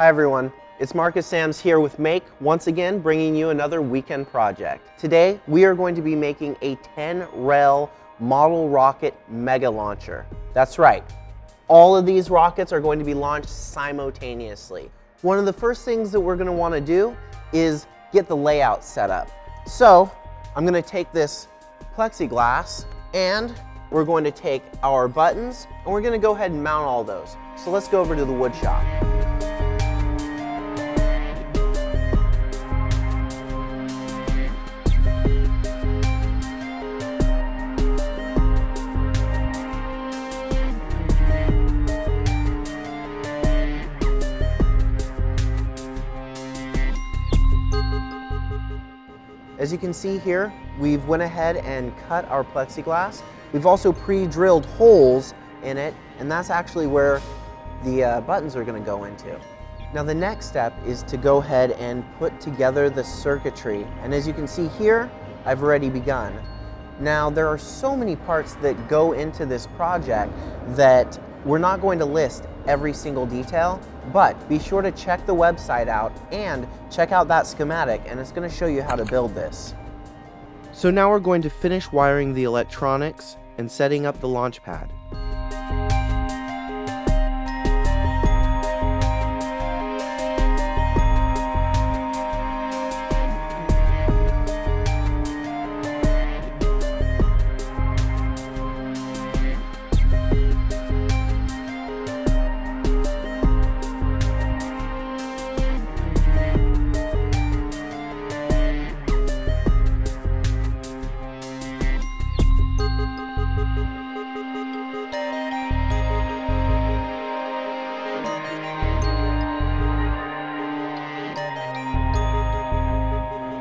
Hi everyone, it's Marcus Sams here with Make, once again bringing you another weekend project. Today we are going to be making a 10 rail model rocket mega launcher. That's right, all of these rockets are going to be launched simultaneously. One of the first things that we're going to want to do is get the layout set up. So I'm going to take this plexiglass and we're going to take our buttons and we're going to go ahead and mount all those. So let's go over to the wood shop. As you can see here, we've went ahead and cut our plexiglass. We've also pre-drilled holes in it, and that's actually where the uh, buttons are gonna go into. Now the next step is to go ahead and put together the circuitry. And as you can see here, I've already begun. Now there are so many parts that go into this project that we're not going to list every single detail, but be sure to check the website out and check out that schematic and it's going to show you how to build this. So now we're going to finish wiring the electronics and setting up the launch pad.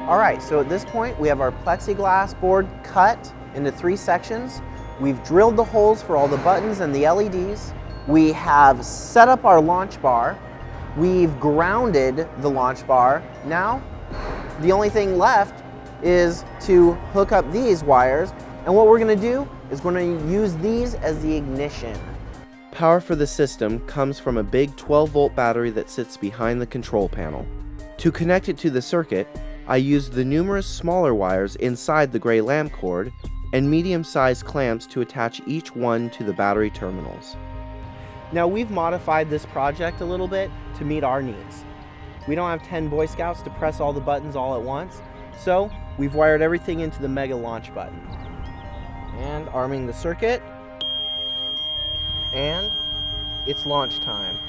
All right, so at this point we have our plexiglass board cut into three sections. We've drilled the holes for all the buttons and the LEDs. We have set up our launch bar. We've grounded the launch bar. Now, the only thing left is to hook up these wires. And what we're gonna do is we're gonna use these as the ignition. Power for the system comes from a big 12 volt battery that sits behind the control panel. To connect it to the circuit, I used the numerous smaller wires inside the gray lamp cord and medium-sized clamps to attach each one to the battery terminals. Now we've modified this project a little bit to meet our needs. We don't have 10 Boy Scouts to press all the buttons all at once, so we've wired everything into the Mega Launch button. And arming the circuit, and it's launch time.